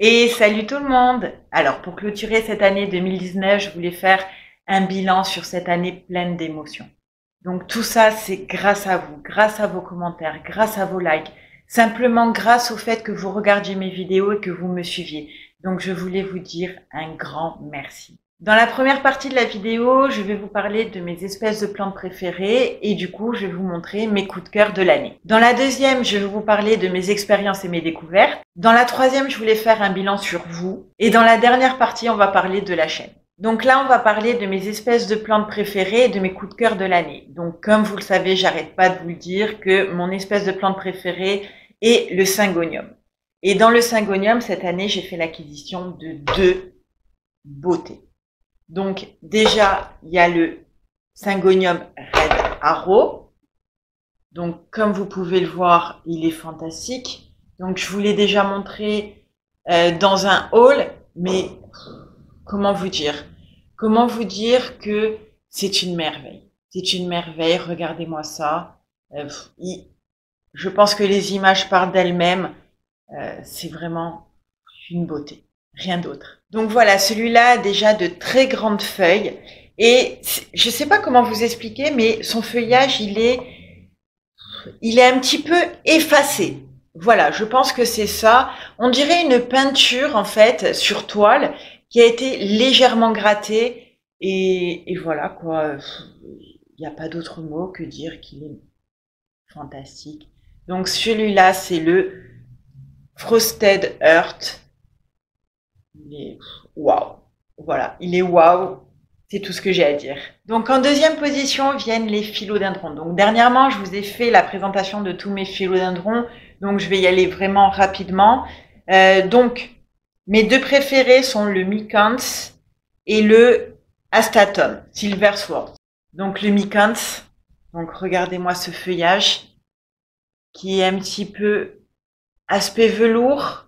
Et salut tout le monde Alors pour clôturer cette année 2019, je voulais faire un bilan sur cette année pleine d'émotions. Donc tout ça, c'est grâce à vous, grâce à vos commentaires, grâce à vos likes, simplement grâce au fait que vous regardiez mes vidéos et que vous me suiviez. Donc je voulais vous dire un grand merci. Dans la première partie de la vidéo, je vais vous parler de mes espèces de plantes préférées et du coup, je vais vous montrer mes coups de cœur de l'année. Dans la deuxième, je vais vous parler de mes expériences et mes découvertes. Dans la troisième, je voulais faire un bilan sur vous. Et dans la dernière partie, on va parler de la chaîne. Donc là, on va parler de mes espèces de plantes préférées et de mes coups de cœur de l'année. Donc comme vous le savez, j'arrête pas de vous le dire que mon espèce de plante préférée est le syngonium. Et dans le syngonium, cette année, j'ai fait l'acquisition de deux beautés. Donc déjà, il y a le Syngonium Red Arrow. Donc comme vous pouvez le voir, il est fantastique. Donc je vous l'ai déjà montré euh, dans un haul, mais comment vous dire? Comment vous dire que c'est une merveille? C'est une merveille, regardez-moi ça. Euh, je pense que les images parlent d'elles-mêmes. Euh, c'est vraiment une beauté rien d'autre. Donc voilà, celui-là déjà de très grandes feuilles et je ne sais pas comment vous expliquer, mais son feuillage, il est, il est un petit peu effacé. Voilà, je pense que c'est ça. On dirait une peinture en fait sur toile qui a été légèrement grattée et, et voilà quoi. Il n'y a pas d'autre mot que dire qu'il est fantastique. Donc celui-là, c'est le Frosted Earth il est waouh. Voilà, il est waouh. C'est tout ce que j'ai à dire. Donc en deuxième position viennent les philodendrons. Donc dernièrement, je vous ai fait la présentation de tous mes philodendrons, donc je vais y aller vraiment rapidement. Euh, donc mes deux préférés sont le Mikans et le Astatum, Silver Sword. Donc le Mikans, donc regardez-moi ce feuillage qui est un petit peu aspect velours,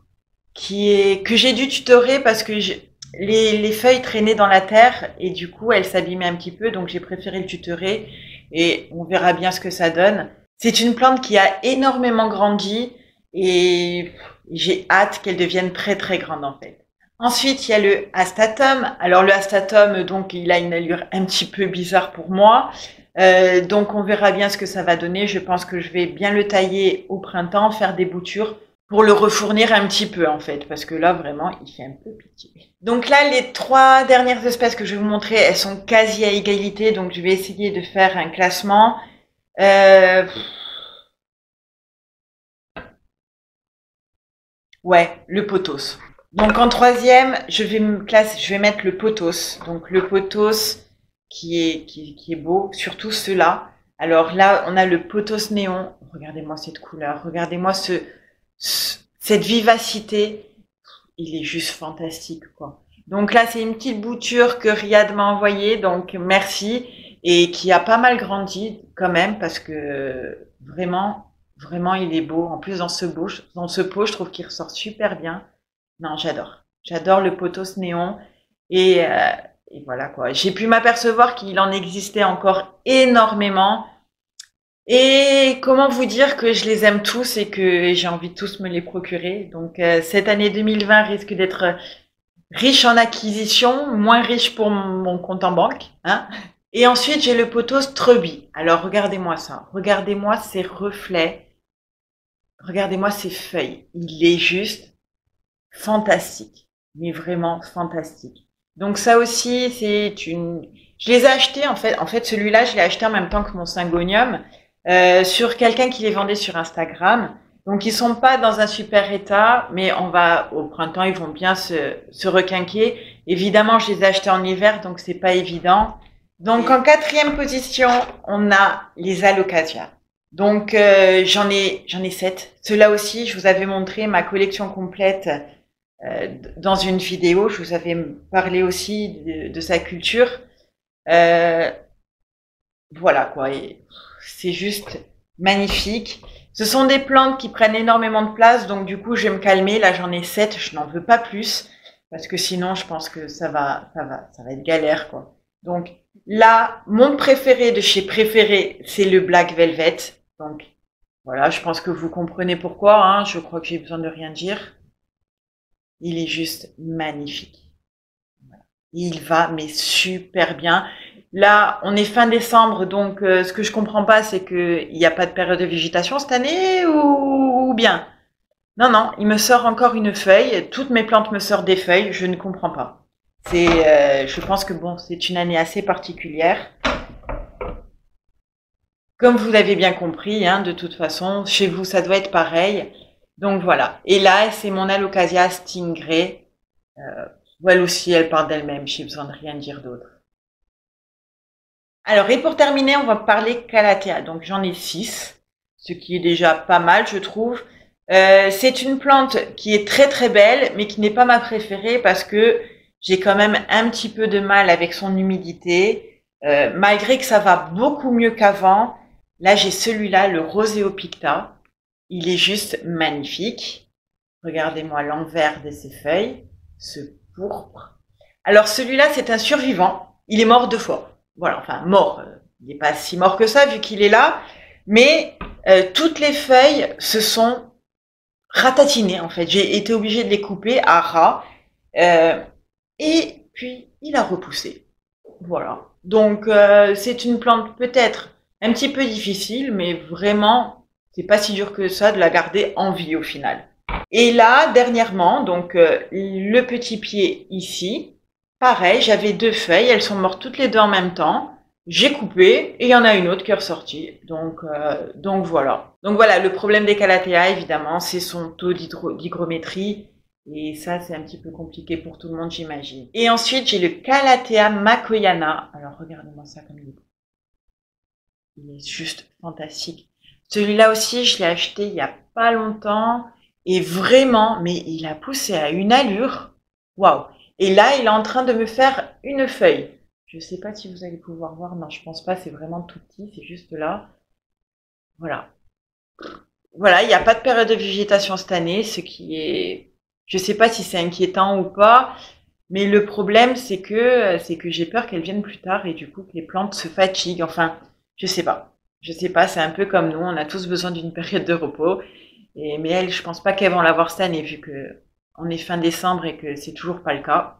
qui est que j'ai dû tutorer parce que les, les, feuilles traînaient dans la terre et du coup elles s'abîmaient un petit peu donc j'ai préféré le tutorer et on verra bien ce que ça donne. C'est une plante qui a énormément grandi et j'ai hâte qu'elle devienne très très grande en fait. Ensuite, il y a le astatum. Alors le astatum, donc, il a une allure un petit peu bizarre pour moi. Euh, donc on verra bien ce que ça va donner. Je pense que je vais bien le tailler au printemps, faire des boutures pour le refournir un petit peu en fait, parce que là vraiment il fait un peu pitié. Donc là les trois dernières espèces que je vais vous montrer, elles sont quasi à égalité, donc je vais essayer de faire un classement. Euh... Ouais, le potos. Donc en troisième, je vais classer, je vais mettre le potos. Donc le potos qui est, qui est beau, surtout ceux-là. Alors là, on a le potos néon. Regardez-moi cette couleur. Regardez-moi ce, cette vivacité, il est juste fantastique, quoi. Donc là, c'est une petite bouture que Riyad m'a envoyée, donc merci, et qui a pas mal grandi quand même, parce que vraiment, vraiment, il est beau. En plus, dans ce, bouche, dans ce pot, je trouve qu'il ressort super bien. Non, j'adore. J'adore le potos néon. Et, euh, et voilà quoi. J'ai pu m'apercevoir qu'il en existait encore énormément. Et comment vous dire que je les aime tous et que j'ai envie de tous me les procurer? Donc euh, cette année 2020 risque d'être riche en acquisition, moins riche pour mon compte en banque. Hein et ensuite j'ai le poteau Struby. Alors regardez-moi ça. Regardez-moi ces reflets. Regardez-moi ces feuilles. Il est juste fantastique. Mais vraiment fantastique. Donc ça aussi c'est une... Je les ai achetés en fait. En fait celui-là je l'ai acheté en même temps que mon syngonium. Euh, sur quelqu'un qui les vendait sur Instagram. Donc ils sont pas dans un super état, mais on va au printemps ils vont bien se, se requinquer. Évidemment, je les ai achetés en hiver, donc c'est pas évident. Donc en quatrième position, on a les alocasia. Donc euh, j'en ai j'en ai sept. Cela aussi, je vous avais montré ma collection complète euh, dans une vidéo. Je vous avais parlé aussi de, de sa culture. Euh, voilà quoi. C'est juste magnifique. Ce sont des plantes qui prennent énormément de place, donc du coup, je vais me calmer. Là, j'en ai sept, je n'en veux pas plus, parce que sinon, je pense que ça va, ça va, ça va être galère, quoi. Donc là, mon préféré de chez préféré, c'est le Black Velvet. Donc voilà, je pense que vous comprenez pourquoi. Hein. Je crois que j'ai besoin de rien dire. Il est juste magnifique. Il va mais super bien. Là, on est fin décembre, donc euh, ce que je comprends pas, c'est qu'il n'y a pas de période de végétation cette année ou, bien? Non, non, il me sort encore une feuille. Toutes mes plantes me sortent des feuilles. Je ne comprends pas. C'est, euh, je pense que bon, c'est une année assez particulière. Comme vous l'avez bien compris, hein, de toute façon, chez vous, ça doit être pareil. Donc voilà. Et là, c'est mon Alocasia Stingray. Euh, elle aussi, elle parle d'elle-même. J'ai besoin de rien dire d'autre. Alors, et pour terminer, on va parler Calathea. Donc, j'en ai six, ce qui est déjà pas mal, je trouve. Euh, c'est une plante qui est très très belle, mais qui n'est pas ma préférée parce que j'ai quand même un petit peu de mal avec son humidité. Euh, malgré que ça va beaucoup mieux qu'avant, là j'ai celui-là, le Roséopicta. Il est juste magnifique. Regardez-moi l'envers de ses feuilles, ce pourpre. Alors celui-là, c'est un survivant. Il est mort deux fois. Voilà, enfin mort. Euh, il n'est pas si mort que ça vu qu'il est là. Mais euh, toutes les feuilles se sont ratatinées en fait. J'ai été obligée de les couper à ras. Euh, et puis il a repoussé. Voilà. Donc c'est une plante peut-être un petit peu difficile, mais vraiment c'est pas si dur que ça de la garder en vie au final. Et là, dernièrement, donc euh, le petit pied ici, pareil, j'avais deux feuilles, elles sont mortes toutes les deux en même temps. J'ai coupé et il y en a une autre qui est ressortie. Donc, euh, donc voilà. Donc voilà, le problème des calathea, évidemment, c'est son taux d'hygrométrie. Et ça, c'est un petit peu compliqué pour tout le monde, j'imagine. Et ensuite, j'ai le Calathea makoyana. Alors, regardez-moi ça comme il est. Il est juste fantastique. Celui-là aussi, je l'ai acheté il y a pas longtemps. Et vraiment, mais il a poussé à une allure. Waouh. Et là, il est en train de me faire une feuille. Je ne sais pas si vous allez pouvoir voir. Non, je pense pas. C'est vraiment tout petit. C'est juste là. Voilà. Voilà, il n'y a pas de période de végétation cette année, ce qui est, je ne sais pas si c'est inquiétant ou pas, mais le problème c'est que que j'ai peur qu'elles viennent plus tard et du coup que les plantes se fatiguent. Enfin, je sais pas. Je sais pas, c'est un peu comme nous, on a tous besoin d'une période de repos et, mais elle, je pense pas qu'elles vont l'avoir cette année, vu que on est fin décembre et que c'est toujours pas le cas.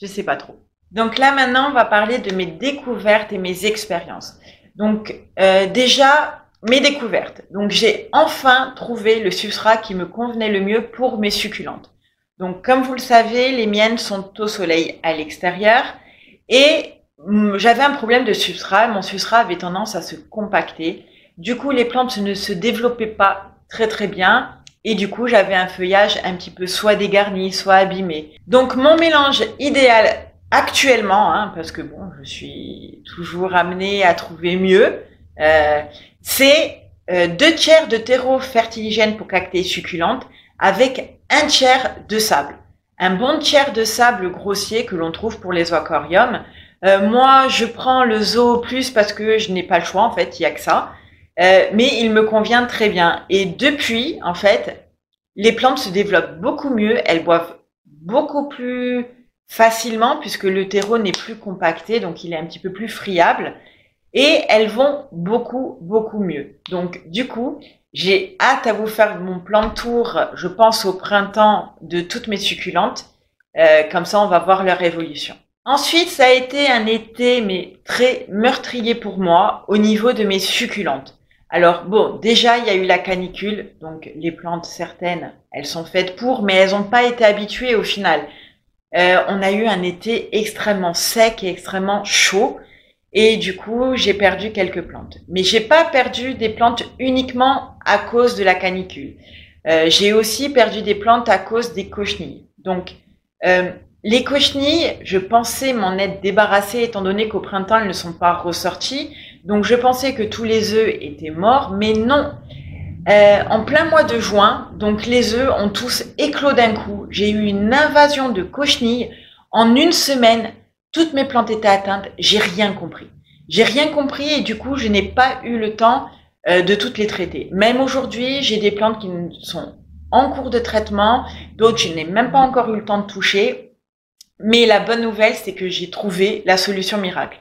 Je sais pas trop. Donc là maintenant, on va parler de mes découvertes et mes expériences. Donc euh, déjà mes découvertes. Donc j'ai enfin trouvé le substrat qui me convenait le mieux pour mes succulentes. Donc comme vous le savez, les miennes sont au soleil à l'extérieur et mm, j'avais un problème de substrat. Mon substrat avait tendance à se compacter. Du coup, les plantes ne se développaient pas très très bien. Et du coup, j'avais un feuillage un petit peu soit dégarni, soit abîmé. Donc mon mélange idéal actuellement, hein, parce que bon, je suis toujours amenée à trouver mieux, euh, c'est euh, deux tiers de terreau fertiligène pour cactéies succulentes avec un tiers de sable. Un bon tiers de sable grossier que l'on trouve pour les aquariums. Euh, moi, je prends le Zoo Plus parce que je n'ai pas le choix, en fait, il y a que ça. Euh, mais il me convient très bien. Et depuis, en fait, les plantes se développent beaucoup mieux, elles boivent beaucoup plus facilement puisque le terreau n'est plus compacté, donc il est un petit peu plus friable. Et elles vont beaucoup, beaucoup mieux. Donc, du coup, j'ai hâte à vous faire mon plan de tour, je pense au printemps, de toutes mes succulentes. Euh, comme ça, on va voir leur évolution. Ensuite, ça a été un été, mais très meurtrier pour moi, au niveau de mes succulentes. Alors bon, déjà il y a eu la canicule, donc les plantes certaines, elles sont faites pour, mais elles n'ont pas été habituées au final. Euh, on a eu un été extrêmement sec et extrêmement chaud, et du coup j'ai perdu quelques plantes. Mais j'ai pas perdu des plantes uniquement à cause de la canicule. Euh, j'ai aussi perdu des plantes à cause des cochenilles. Donc euh, les cochenilles, je pensais m'en être débarrassée étant donné qu'au printemps elles ne sont pas ressorties. Donc je pensais que tous les œufs étaient morts, mais non. Euh, en plein mois de juin, donc les œufs ont tous éclos d'un coup. J'ai eu une invasion de cochenilles. En une semaine, toutes mes plantes étaient atteintes. J'ai rien compris. J'ai rien compris et du coup, je n'ai pas eu le temps euh, de toutes les traiter. Même aujourd'hui, j'ai des plantes qui sont en cours de traitement, d'autres je n'ai même pas encore eu le temps de toucher. Mais la bonne nouvelle, c'est que j'ai trouvé la solution miracle.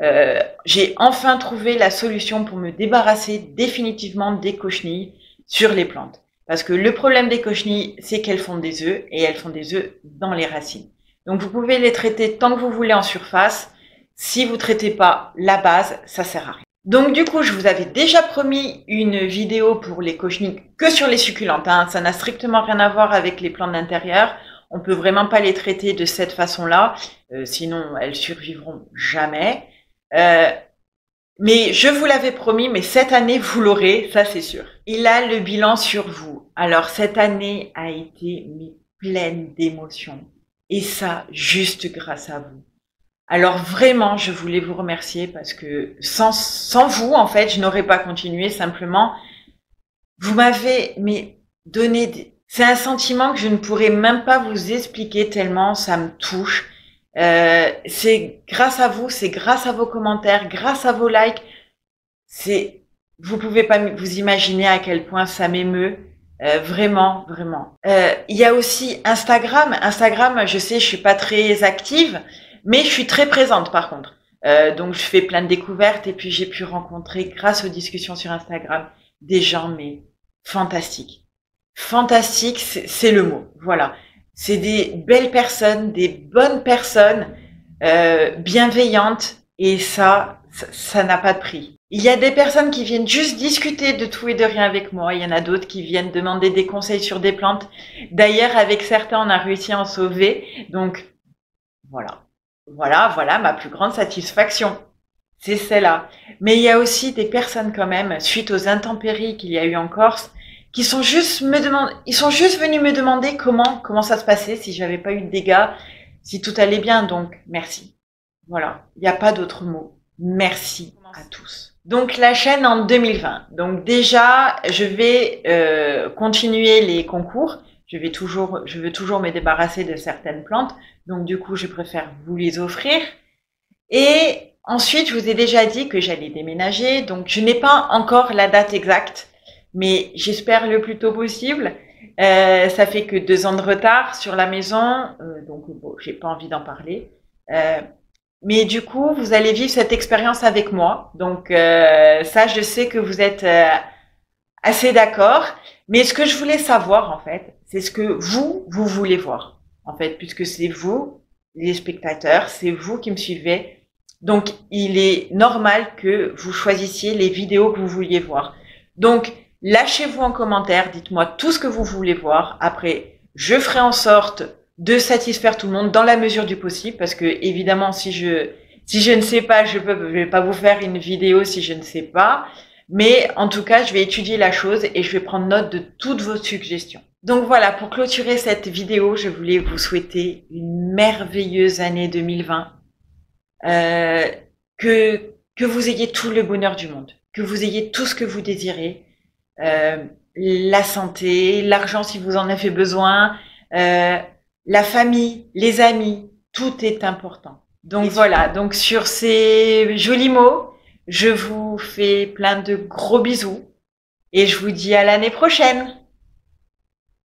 Euh, j'ai enfin trouvé la solution pour me débarrasser définitivement des cochenilles sur les plantes. Parce que le problème des cochenilles, c'est qu'elles font des œufs et elles font des œufs dans les racines. Donc vous pouvez les traiter tant que vous voulez en surface. Si vous traitez pas la base, ça sert à rien. Donc du coup, je vous avais déjà promis une vidéo pour les cochenilles que sur les succulentes. Hein. Ça n'a strictement rien à voir avec les plantes d'intérieur. On peut vraiment pas les traiter de cette façon-là, euh, sinon elles survivront jamais. Euh, mais je vous l'avais promis, mais cette année vous l'aurez, ça c'est sûr. Il a le bilan sur vous. Alors cette année a été pleine d'émotions. Et ça, juste grâce à vous. Alors vraiment, je voulais vous remercier parce que sans, sans vous, en fait, je n'aurais pas continué. Simplement, vous m'avez mais donné. C'est un sentiment que je ne pourrais même pas vous expliquer tellement ça me touche. Euh, c'est grâce à vous, c'est grâce à vos commentaires, grâce à vos likes. C'est, vous pouvez pas vous imaginer à quel point ça m'émeut. Euh, vraiment, vraiment. Euh, il y a aussi Instagram. Instagram, je sais, je suis pas très active, mais je suis très présente par contre. Euh, donc je fais plein de découvertes et puis j'ai pu rencontrer, grâce aux discussions sur Instagram, des gens mais fantastiques. Fantastique, c'est le mot. Voilà. C'est des belles personnes, des bonnes personnes, euh, bienveillantes et ça, ça n'a pas de prix. Il y a des personnes qui viennent juste discuter de tout et de rien avec moi. Il y en a d'autres qui viennent demander des conseils sur des plantes. D'ailleurs, avec certains, on a réussi à en sauver. Donc, voilà. Voilà, voilà ma plus grande satisfaction. C'est celle-là. Mais il y a aussi des personnes quand même, suite aux intempéries qu'il y a eu en Corse, qui sont juste me ils sont juste venus me demander comment, comment ça se passait, si j'avais pas eu de dégâts, si tout allait bien. Donc, merci. Voilà. Il n'y a pas d'autre mot. Merci à tous. Donc la chaîne en 2020. Donc déjà, je vais euh, continuer les concours. Je vais toujours, je veux toujours me débarrasser de certaines plantes. Donc du coup, je préfère vous les offrir. Et ensuite, je vous ai déjà dit que j'allais déménager. Donc je n'ai pas encore la date exacte, mais j'espère le plus tôt possible. Euh, ça fait que deux ans de retard sur la maison, euh, donc bon, j'ai pas envie d'en parler. Euh, mais du coup, vous allez vivre cette expérience avec moi. Donc euh, ça, je sais que vous êtes euh, assez d'accord. Mais ce que je voulais savoir, en fait, c'est ce que vous, vous voulez voir. En fait, puisque c'est vous, les spectateurs, c'est vous qui me suivez. Donc, il est normal que vous choisissiez les vidéos que vous vouliez voir. Donc, lâchez-vous en commentaire, dites-moi tout ce que vous voulez voir. Après, je ferai en sorte de satisfaire tout le monde dans la mesure du possible parce que évidemment si je si je ne sais pas je peux vais pas vous faire une vidéo si je ne sais pas. Mais en tout cas je vais étudier la chose et je vais prendre note de toutes vos suggestions. Donc voilà pour clôturer cette vidéo je voulais vous souhaiter une merveilleuse année 2020 euh, que que vous ayez tout le bonheur du monde que vous ayez tout ce que vous désirez euh, la santé l'argent si vous en avez besoin euh, la famille, les amis, tout est important. Donc voilà, donc sur ces jolis mots, je vous fais plein de gros bisous et je vous dis à l'année prochaine.